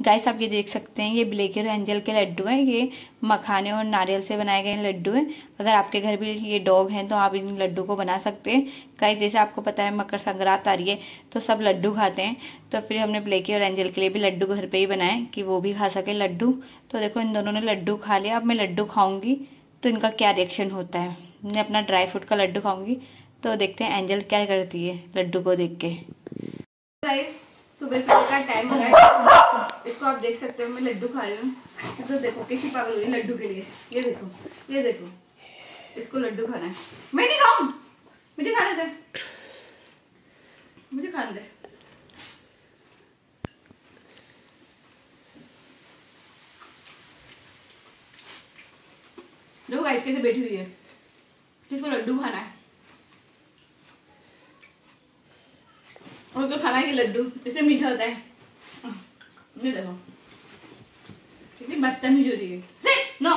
Guys आप ये देख सकते हैं, ये ब्लेकर एंजल के लड्डू हैं, ये मखाने और नारियल से बनाए गए लड्डू हैं। अगर आपके घर भी ये डॉग हैं तो आप इन लड्डू को बना सकते हैं। गाइस जैसे आपको पता है, मकर संक्रांत आ रही है तो सब लड्डू खाते हैं। तो फिर हमने ब्लेकी और एंजल के लिए भी लड्डू घर पे ही बनाए, कि वो भी खा सके लड्डू। तो देखो, इन दोनों ने लड्डू खा लिया। अब मैं लड्डू खाऊँगी तो इनका क्या रिएक्शन होता है? मैं अपना ड्राई फ्रूट का लड्डू खाऊँगी। तो देखते हैं एंजल क्या करती है लड्डू को देख के। सुबह सुबह का टाइम हो रहा है। इसको आप देख सकते हो, मैं लड्डू खा रही हूँ। तो देखो, किसी पागल हुई लड्डू के लिए, ये देखो ये देखो, इसको लड्डू खाना है। मैं नहीं खाऊं, मुझे खाने दे, मुझे खाने दे। देखो गाइस कैसे बैठी हुई है किसको लड्डू खाना है। और तो खाना है कि लड्डू, इससे मीठा होता है। ये कितनी बदतमीज हो रही है। नो।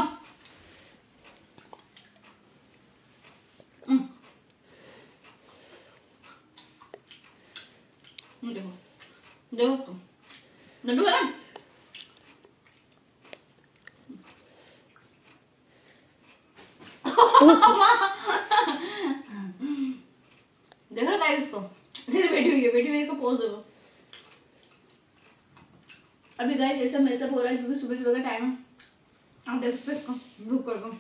देखो। देखो लड्डू है ना? देख रहा है इसको बैठी हुई है बैठी हुई को पोज दो अभी गाइस ऐसा मैसअप हो रहा है क्योंकि सुबह सुबह का टाइम है। आप देख सकते इसको भूख कर दो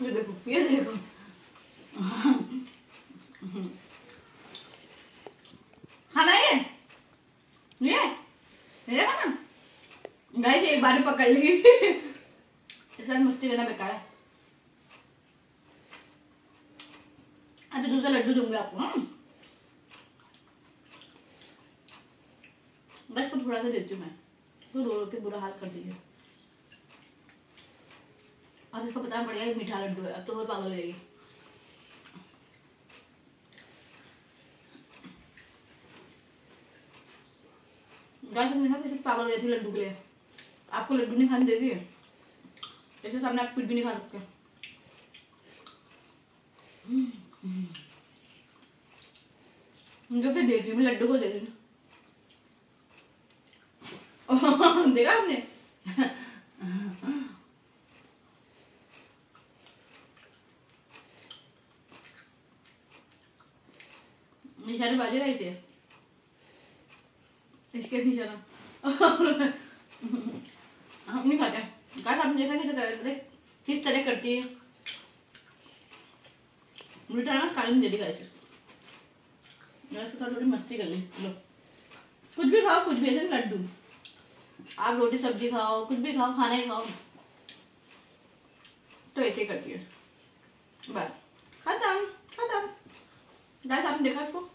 ये देखो ये देखो। खाना ये? ये ये खाना? गाइस एक बार पकड़ ली। सर मस्ती करना बेकार है। अभी दूसरा लड्डू दूँगी आपको हाँ थोड़ा सा देती हूँ मैं। तो रो रो के बुरा हाल कर दीजिए अब इसको पता पड़ेगा मीठा लड्डू है, अब तो और पागल हो जाएगी। पागल हो जाती लड्डू के लिए। आपको लड्डू नहीं खाने देगी। इसके सामने आप कुछ भी नहीं खा सकते। जो कि देख रही हूँ लड्डू को देख रही हूँ। देखा आपने निशाने बाजे रहे थे इसके निशाना हम नहीं खाते गाइस आपने देखा कैसे कर किस तरह करती है मुझे ना काली दे दी गाइस मैं थोड़ी मस्ती कर ली लो कुछ भी खाओ कुछ भी ऐसे लड्डू आप रोटी सब्ज़ी खाओ, कुछ भी खाओ, खाना ही खाओ। तो ऐसे करती है। बस। खत्म खत्म। आपने देखा इसको?